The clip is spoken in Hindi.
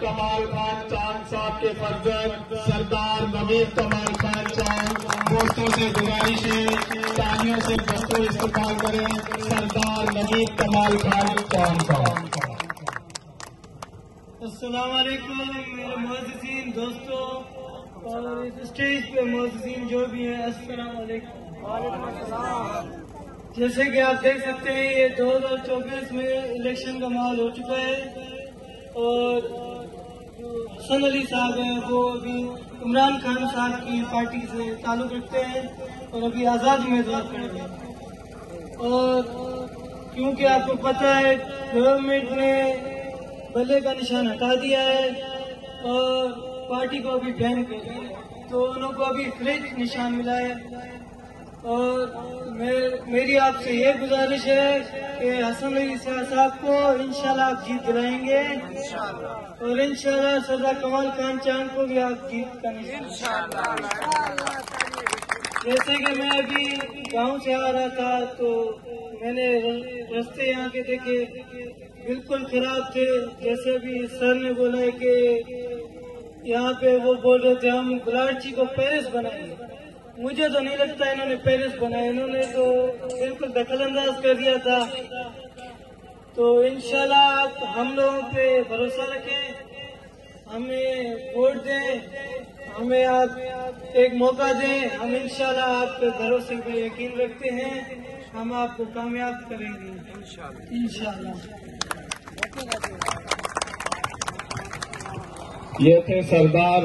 कमाल खान चाँद साहब के फर्जंद सरदार नवीद कमाल खान चाँद, दोस्तों से गुजारिश है तालियों से दोस्तों इस्तेमाल करें, सरदार नवीद कमाल खान चाँद साहब। मोहसिन दोस्तों, और इस स्टेज पे मोहसिन जो भी हैं असलकुम जैसे कि आप देख सकते हैं, ये 2024 में इलेक्शन का माहौल हो चुका है, और हसन अली साहब हैं, वो अभी इमरान खान साहब की पार्टी से ताल्लुक रखते हैं और अभी आज़ाद उम्मीदवार खड़े हैं। और क्योंकि आपको पता है गवर्नमेंट ने बल्ले का निशान हटा दिया है और पार्टी को अभी बैन कर दिया तो उनको अभी फ्रिज निशान मिला है। और मेरी आपसे ये गुजारिश है कि हसन अली साहब को इंशाल्लाह आप जीत दिलाएँगे और इंशाल्लाह सरदार कमाल खान चाँद को भी आप जीत करेंगे जैसे कि मैं अभी गाँव से आ रहा था तो मैंने रास्ते यहाँ के देखे बिल्कुल खराब थे। जैसे भी सर ने बोला है कि यहाँ पे वो बोल रहे थे हम गुलाटी को पेरिस बनाएँगे। मुझे तो नहीं लगता इन्होंने पेरिस बनाया इन्होंने तो बिल्कुल दखल अंदाज कर दिया था। तो इंशाल्लाह आप हम लोगों पे भरोसा रखें हमें वोट दें हमें आप एक मौका दें हम इंशाल्लाह आप पे भरोसे पे यकीन रखते हैं हम आपको कामयाब करेंगे। इंशाल्लाह। ये थे सरदार